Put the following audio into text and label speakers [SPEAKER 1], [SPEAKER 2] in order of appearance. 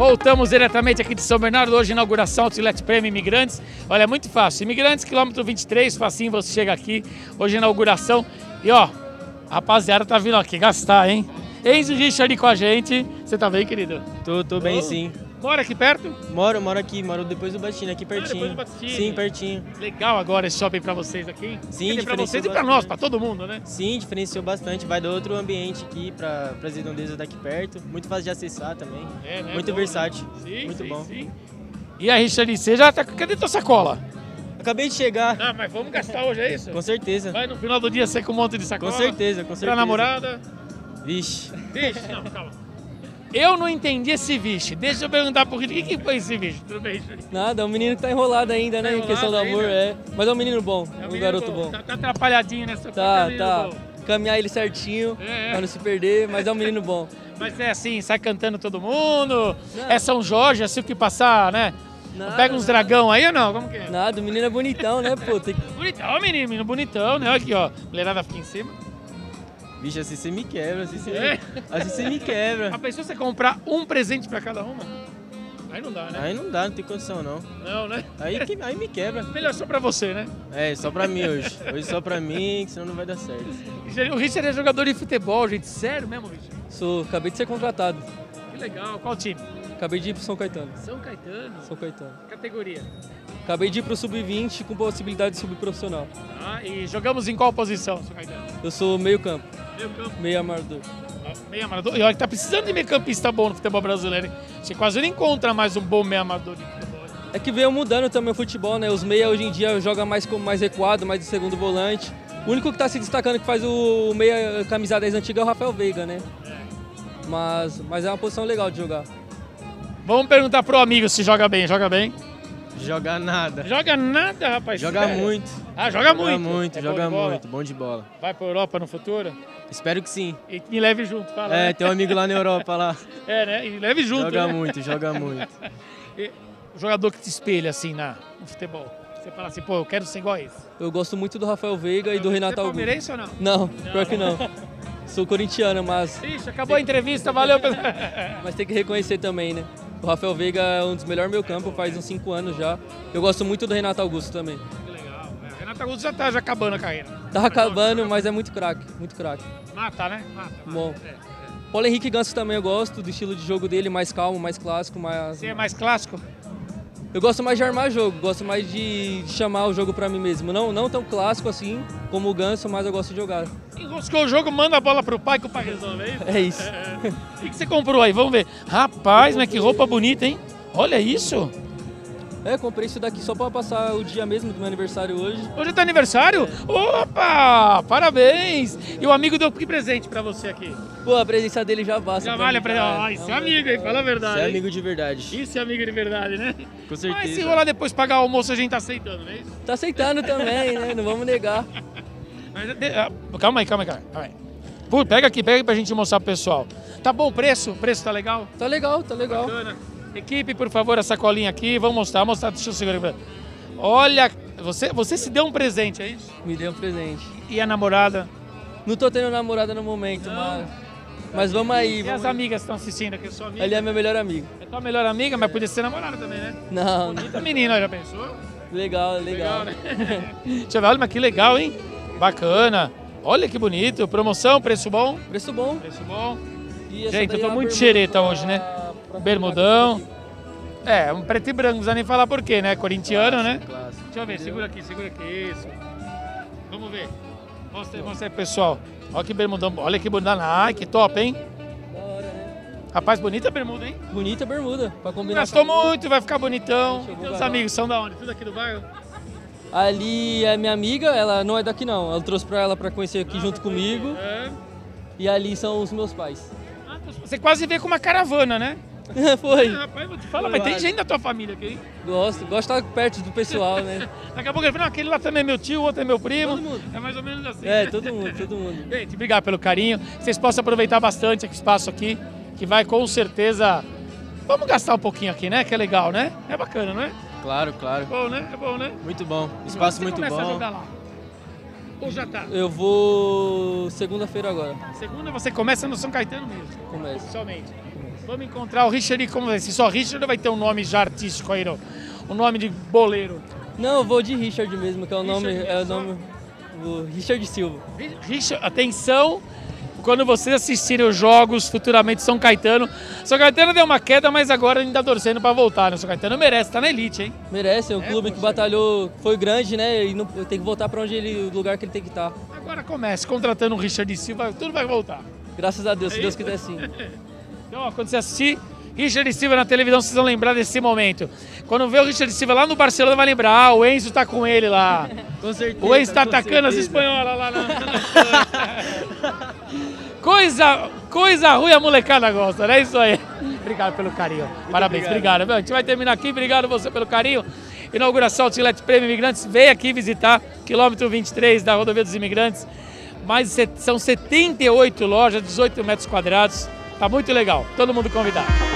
[SPEAKER 1] Voltamos diretamente aqui de São Bernardo, hoje inauguração Outlet Prêmio Imigrantes. Olha, é muito fácil. Imigrantes, quilômetro 23, facinho você chega aqui. Hoje inauguração. E ó, a rapaziada tá vindo aqui gastar, hein? Enzo Richard com a gente. Você tá bem, querido?
[SPEAKER 2] Tô, tô bem
[SPEAKER 1] Oh.
[SPEAKER 2] sim.
[SPEAKER 1] Mora aqui perto?
[SPEAKER 2] Moro, moro aqui, moro depois do Batine, aqui pertinho.
[SPEAKER 1] Ah, depois do Batine.
[SPEAKER 2] Sim, pertinho.
[SPEAKER 1] Legal agora esse shopping pra vocês aqui.
[SPEAKER 2] Sim, diferenciou
[SPEAKER 1] vocês e pra
[SPEAKER 2] bastante.
[SPEAKER 1] nós, pra todo mundo, né?
[SPEAKER 2] Sim, diferenciou bastante. Vai dar outro ambiente aqui para as redondezas daqui perto. Muito fácil de acessar também.
[SPEAKER 1] É, né?
[SPEAKER 2] Muito
[SPEAKER 1] Bom,
[SPEAKER 2] versátil.
[SPEAKER 1] né? Sim,
[SPEAKER 2] Muito
[SPEAKER 1] sim,
[SPEAKER 2] bom.
[SPEAKER 1] sim. E aí, Richard, você já tá. Cadê tua sacola?
[SPEAKER 2] Acabei de chegar.
[SPEAKER 1] Ah, mas vamos gastar hoje, é isso?
[SPEAKER 2] Com certeza.
[SPEAKER 1] Vai no final do dia ser com um monte de sacola?
[SPEAKER 2] Com certeza, com certeza.
[SPEAKER 1] Pra namorada?
[SPEAKER 2] Vixe.
[SPEAKER 1] Vixe, não, calma. Eu não entendi esse vixe. Deixa eu perguntar pro Richard. O que, que foi esse vixe? Tudo bem, Richard?
[SPEAKER 3] Nada, é um menino que tá enrolado ainda, né?
[SPEAKER 1] Tá
[SPEAKER 3] em questão do amor,
[SPEAKER 1] ainda?
[SPEAKER 3] é. Mas é um menino bom,
[SPEAKER 1] É
[SPEAKER 3] um
[SPEAKER 1] menino
[SPEAKER 3] garoto bom.
[SPEAKER 1] Tá, tá atrapalhadinho nessa
[SPEAKER 3] Tá,
[SPEAKER 1] menino
[SPEAKER 3] tá.
[SPEAKER 1] bom.
[SPEAKER 3] Caminhar ele certinho,
[SPEAKER 1] É, é.
[SPEAKER 3] pra não se perder, mas é um menino bom.
[SPEAKER 1] Mas é assim, sai cantando todo mundo.
[SPEAKER 3] Não.
[SPEAKER 1] É São Jorge, assim o que passar, né?
[SPEAKER 3] Nada,
[SPEAKER 1] Pega uns
[SPEAKER 3] nada.
[SPEAKER 1] dragão aí ou não? Como que é?
[SPEAKER 3] Nada, o menino é bonitão, né, pô? Tem
[SPEAKER 1] Bonitão, menino, menino bonitão, né? Olha aqui, ó. Mulherada fica em cima.
[SPEAKER 2] Vixe, assim você me quebra, assim você,
[SPEAKER 1] É?
[SPEAKER 2] assim você me quebra.
[SPEAKER 1] A pessoa você comprar um presente pra cada uma? Aí não dá, né?
[SPEAKER 2] Aí não dá, não tem condição não.
[SPEAKER 1] Não, né?
[SPEAKER 2] Aí, que- aí me quebra.
[SPEAKER 1] Melhor só pra você, né?
[SPEAKER 2] É, só pra mim hoje. Hoje só pra mim, que senão não vai dar certo.
[SPEAKER 1] O Richard é jogador de futebol, gente. Sério mesmo, Richard?
[SPEAKER 3] Sou, acabei de ser contratado.
[SPEAKER 1] Que legal. Qual time?
[SPEAKER 3] Acabei de ir pro São Caetano.
[SPEAKER 1] São Caetano.
[SPEAKER 3] São Caetano.
[SPEAKER 1] Categoria.
[SPEAKER 3] Acabei de ir pro Sub-20 com possibilidade de subir profissional.
[SPEAKER 1] Ah, e jogamos em qual posição, São Caetano?
[SPEAKER 3] Eu sou meio campo,
[SPEAKER 1] Meio campo.
[SPEAKER 3] meio amador.
[SPEAKER 1] Meio amador. E olha que tá precisando de meio campista bom no futebol brasileiro. hein? Você quase não encontra mais um bom meio amador de futebol.
[SPEAKER 3] É que veio mudando também o futebol, né? Os meia hoje em dia jogam mais como mais recuado, mais de segundo volante. O único que tá se destacando que faz o meia camisa 10 antiga é o Rafael Veiga, né? Mas, mas é uma posição legal de jogar.
[SPEAKER 1] Vamos perguntar pro amigo se joga bem. Joga bem?
[SPEAKER 2] Jogar nada.
[SPEAKER 1] Joga nada, rapaz.
[SPEAKER 2] Joga
[SPEAKER 1] sério.
[SPEAKER 2] muito.
[SPEAKER 1] Ah, joga, muito.
[SPEAKER 2] muito,
[SPEAKER 1] É
[SPEAKER 2] joga muito. Bom de bola.
[SPEAKER 1] Vai pra Europa no futuro?
[SPEAKER 2] Espero que sim.
[SPEAKER 1] E me leve junto, fala.
[SPEAKER 2] É,
[SPEAKER 1] né?
[SPEAKER 2] tem um amigo lá na Europa lá.
[SPEAKER 1] É, né? E leve junto.
[SPEAKER 2] Joga
[SPEAKER 1] né?
[SPEAKER 2] muito, joga muito.
[SPEAKER 1] E o jogador que te espelha assim na, no futebol. Você fala assim, pô, eu quero ser igual a esse.
[SPEAKER 3] Eu gosto muito do Rafael Veiga e do
[SPEAKER 1] Você
[SPEAKER 3] Renato
[SPEAKER 1] é
[SPEAKER 3] Augusto.
[SPEAKER 1] palmeirense ou não?
[SPEAKER 3] Não, pior que não. Sou corintiano, mas,
[SPEAKER 1] Ixi, acabou a entrevista, valeu.
[SPEAKER 3] mas tem que reconhecer também, né? O Rafael Veiga é um dos melhores meio campo, faz uns 5 anos já. Eu gosto muito do Renato Augusto também.
[SPEAKER 1] que legal. É, Renato Augusto já tá já acabando a carreira.
[SPEAKER 3] Tá acabando, mas é muito craque, muito craque.
[SPEAKER 1] Mata, né? Mata. mata.
[SPEAKER 3] Bom.
[SPEAKER 1] É, é.
[SPEAKER 3] Paulo Henrique Ganso também eu gosto, do estilo de jogo dele, mais calmo, mais clássico, mais...
[SPEAKER 1] Você é mais clássico?
[SPEAKER 3] Eu gosto mais de armar jogo, gosto mais de, chamar o jogo pra mim mesmo. Não, não tão clássico assim como o Ganso, mas eu gosto de jogar.
[SPEAKER 1] Enroscou o jogo, manda a bola pro pai que o pai resolve, é isso?
[SPEAKER 3] É isso.
[SPEAKER 1] É. O que que você comprou aí? Vamos ver. Rapaz, mas que roupa bonita, hein? Olha isso.
[SPEAKER 3] É, comprei isso daqui só pra passar o dia mesmo do meu aniversário hoje.
[SPEAKER 1] Hoje é teu aniversário? Opa! Parabéns! E o amigo deu que presente pra você aqui?
[SPEAKER 3] Pô, a presença dele já basta.
[SPEAKER 1] Já vale a
[SPEAKER 3] cara.
[SPEAKER 1] Ah, isso é amigo, hein? Fala a verdade.
[SPEAKER 2] Você é amigo de verdade.
[SPEAKER 1] Isso é amigo de verdade, né?
[SPEAKER 2] Com
[SPEAKER 1] Mas se
[SPEAKER 2] certeza.
[SPEAKER 1] rolar depois pagar o almoço, a gente tá aceitando, não é isso?
[SPEAKER 3] Tá aceitando também, né? Não vamos negar.
[SPEAKER 1] Ah, Calma aí, calma aí, calma aí. Pô, pega aqui, pega aí pra gente mostrar pro pessoal. Tá bom o preço? O preço tá legal?
[SPEAKER 3] Tá legal, tá legal.
[SPEAKER 1] Bacana. Equipe, por favor, a sacolinha aqui. Vamos mostrar, mostrar. Deixa eu segurar Olha, você, você se deu um presente, é isso?
[SPEAKER 3] Me deu um presente.
[SPEAKER 1] E a namorada?
[SPEAKER 3] Não tô tendo namorada no momento, mas. Mas vamos aí.
[SPEAKER 1] E
[SPEAKER 3] Vamos
[SPEAKER 1] as amigas que estão assistindo aqui? Sua amiga?
[SPEAKER 3] Ali é meu melhor amigo.
[SPEAKER 1] É tua melhor amiga, mas podia ser namorada também, né?
[SPEAKER 3] Não,
[SPEAKER 1] Bonita menina, já pensou?
[SPEAKER 3] legal, legal.
[SPEAKER 1] né? Deixa eu ver, olha, mas que legal, hein? Bacana. Olha que bonito. Promoção, preço bom?
[SPEAKER 3] Preço bom.
[SPEAKER 1] Preço bom. Gente, eu tô
[SPEAKER 3] é
[SPEAKER 1] muito xereta hoje, né? Bermudão. É, um preto e branco, não precisa nem falar por quê, né? Corintiano, né?
[SPEAKER 2] Clássico.
[SPEAKER 1] Deixa eu ver,
[SPEAKER 3] Entendeu?
[SPEAKER 1] segura aqui, segura aqui, isso. Vamos ver. Mostra aí, mostra aí, pessoal. Olha que bermudão, olha que bonita Nike, top, hein?
[SPEAKER 3] Da hora, né?
[SPEAKER 1] Rapaz, bonita a bermuda, hein?
[SPEAKER 3] Bonita bermuda, pra combinar
[SPEAKER 1] Gastou
[SPEAKER 3] com a-
[SPEAKER 1] muito, vai ficar bonitão. E teus amigos são da onde? Tudo aqui do bairro?
[SPEAKER 3] Ali é minha amiga, ela não é daqui não. Eu trouxe pra ela pra conhecer aqui junto comigo.
[SPEAKER 1] É.
[SPEAKER 3] E ali são os meus pais.
[SPEAKER 1] Ah, Você quase veio com uma caravana, né?
[SPEAKER 3] Foi.
[SPEAKER 1] Ah, Rapaz, vou te falar, mas tem gente da tua família aqui, hein?
[SPEAKER 3] Gosto, gosto de estar perto do pessoal, né?
[SPEAKER 1] Daqui a pouco ele fala, não, aquele lá também é meu tio, o outro é meu primo.
[SPEAKER 3] Todo mundo.
[SPEAKER 1] É mais ou menos assim.
[SPEAKER 3] É, todo mundo, todo mundo.
[SPEAKER 1] Gente, obrigado pelo carinho. Vocês possam aproveitar bastante o espaço aqui, que vai com certeza. Vamos gastar um pouquinho aqui, né? Que é legal, né? É bacana, não é?
[SPEAKER 2] Claro, claro.
[SPEAKER 1] É bom, né? É bom, né?
[SPEAKER 2] Muito bom. Espaço
[SPEAKER 1] Você
[SPEAKER 2] muito
[SPEAKER 1] começa a
[SPEAKER 2] bom.
[SPEAKER 1] jogar lá. Ou já tá?
[SPEAKER 3] Eu vou segunda-feira agora.
[SPEAKER 1] Segunda você começa no São Caetano mesmo,
[SPEAKER 3] Começo.
[SPEAKER 1] somente. Vamos encontrar o Richard, como vai ser? Só Richard vai ter um nome já artístico aí, um nome de boleiro?
[SPEAKER 3] Não, eu vou de Richard mesmo, que é o Richard nome, é o nome, o Richard Silva.
[SPEAKER 1] Richard, atenção, quando vocês assistirem os jogos futuramente São Caetano. São Caetano deu uma queda, mas agora ainda torcendo para voltar. Né? São Caetano merece, tá na elite, hein?
[SPEAKER 3] Merece, é um é, clube que batalhou, foi grande, né? E não, tem que voltar para onde ele, o lugar que ele tem que estar. Tá.
[SPEAKER 1] Agora comece, contratando o Richard Silva, tudo vai voltar.
[SPEAKER 3] Graças a Deus, é se Deus quiser sim.
[SPEAKER 1] então, ó, quando você assistir Richard Silva na televisão, vocês vão lembrar desse momento. Quando vê o Richard Silva lá no Barcelona, vai lembrar, ah, o Enzo tá com ele lá.
[SPEAKER 3] com certeza.
[SPEAKER 1] O Enzo tá atacando certeza. as espanholas lá na. coisa, coisa ruim a molecada gosta, não é isso aí? Obrigado pelo carinho. Muito Parabéns, obrigado. obrigado. A gente vai terminar aqui. Obrigado você pelo carinho. Inauguração do Outlet Prêmio Imigrantes. Vem aqui visitar, quilômetro 23 da Rodovia dos Imigrantes. Mais, são 78 lojas, 18 metros quadrados. Tá muito legal. Todo mundo convidado.